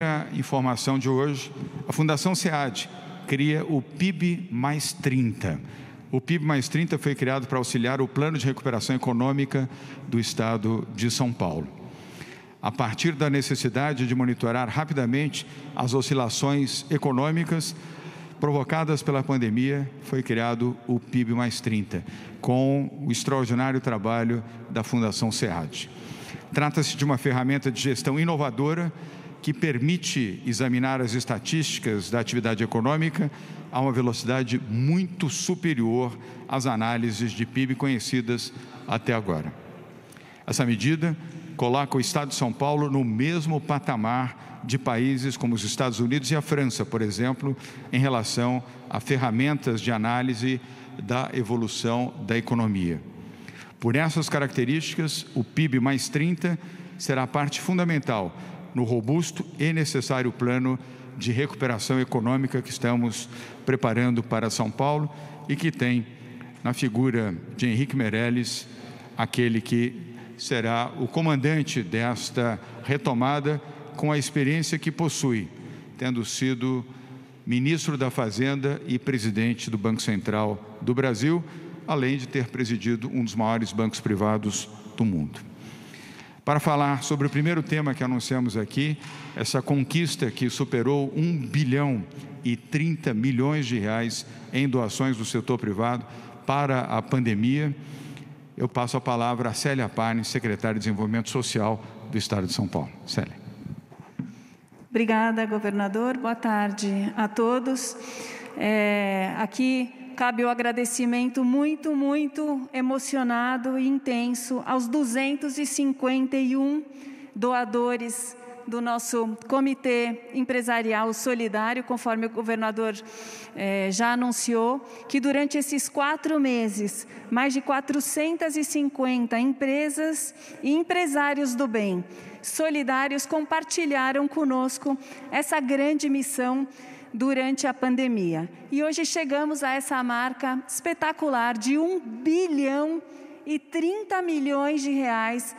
A informação de hoje, a Fundação SEAD cria o PIB mais 30. O PIB mais 30 foi criado para auxiliar o plano de recuperação econômica do estado de São Paulo. A partir da necessidade de monitorar rapidamente as oscilações econômicas provocadas pela pandemia, foi criado o PIB mais 30, com o extraordinário trabalho da Fundação SEAD. Trata-se de uma ferramenta de gestão inovadora que permite examinar as estatísticas da atividade econômica a uma velocidade muito superior às análises de PIB conhecidas até agora. Essa medida coloca o Estado de São Paulo no mesmo patamar de países como os Estados Unidos e a França, por exemplo, em relação a ferramentas de análise da evolução da economia. Por essas características, o PIB mais 30 será parte fundamental no robusto e necessário plano de recuperação econômica que estamos preparando para São Paulo e que tem na figura de Henrique Meirelles aquele que será o comandante desta retomada com a experiência que possui, tendo sido ministro da Fazenda e presidente do Banco Central do Brasil, além de ter presidido um dos maiores bancos privados do mundo para falar sobre o primeiro tema que anunciamos aqui, essa conquista que superou 1 bilhão e 30 milhões de reais em doações do setor privado para a pandemia. Eu passo a palavra a Célia Parne, secretária de Desenvolvimento Social do Estado de São Paulo. Célia. Obrigada, governador. Boa tarde a todos. É, aqui cabe o agradecimento muito, muito emocionado e intenso aos 251 doadores do nosso Comitê Empresarial Solidário, conforme o governador eh, já anunciou, que durante esses quatro meses, mais de 450 empresas e empresários do bem solidários compartilharam conosco essa grande missão durante a pandemia. E hoje chegamos a essa marca espetacular de 1 bilhão e 30 milhões de reais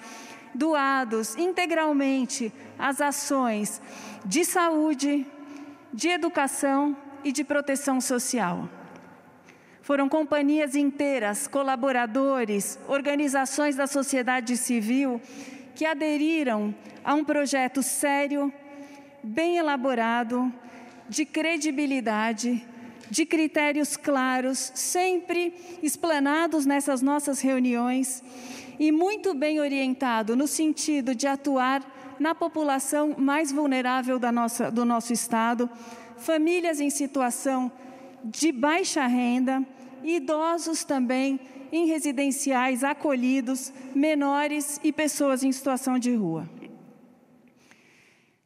doados integralmente às ações de saúde, de educação e de proteção social. Foram companhias inteiras, colaboradores, organizações da sociedade civil que aderiram a um projeto sério, bem elaborado, de credibilidade, de critérios claros, sempre explanados nessas nossas reuniões e muito bem orientado no sentido de atuar na população mais vulnerável nossa, do nosso Estado, famílias em situação de baixa renda, idosos também em residenciais acolhidos, menores e pessoas em situação de rua.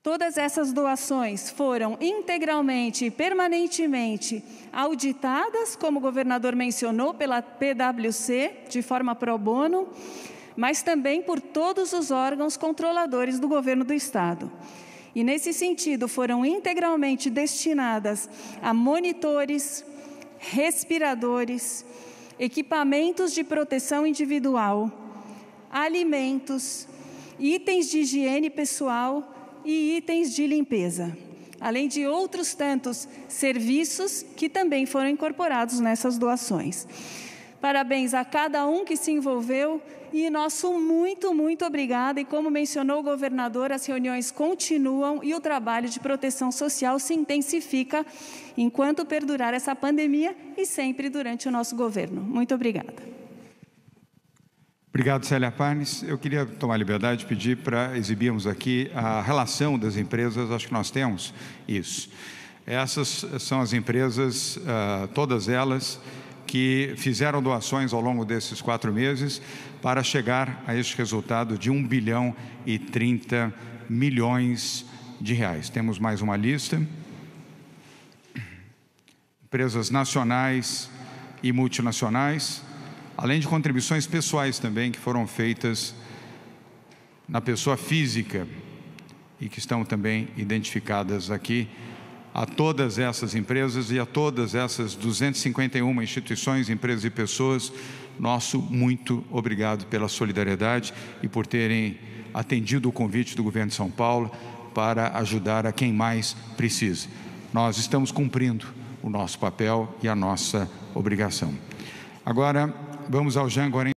Todas essas doações foram integralmente e permanentemente auditadas, como o governador mencionou, pela PwC, de forma pro bono, mas também por todos os órgãos controladores do governo do Estado. E, nesse sentido, foram integralmente destinadas a monitores, respiradores, equipamentos de proteção individual, alimentos, itens de higiene pessoal e itens de limpeza, além de outros tantos serviços que também foram incorporados nessas doações. Parabéns a cada um que se envolveu e nosso muito, muito obrigada. E como mencionou o governador, as reuniões continuam e o trabalho de proteção social se intensifica enquanto perdurar essa pandemia e sempre durante o nosso governo. Muito obrigada. Obrigado, Célia Parnes. Eu queria tomar liberdade de pedir para exibirmos aqui a relação das empresas, acho que nós temos isso. Essas são as empresas, uh, todas elas, que fizeram doações ao longo desses quatro meses para chegar a este resultado de 1 bilhão e 30 milhões de reais. Temos mais uma lista. Empresas nacionais e multinacionais além de contribuições pessoais também que foram feitas na pessoa física e que estão também identificadas aqui a todas essas empresas e a todas essas 251 instituições, empresas e pessoas, nosso muito obrigado pela solidariedade e por terem atendido o convite do governo de São Paulo para ajudar a quem mais precisa. Nós estamos cumprindo o nosso papel e a nossa obrigação. Agora, vamos ao Jean Guarani.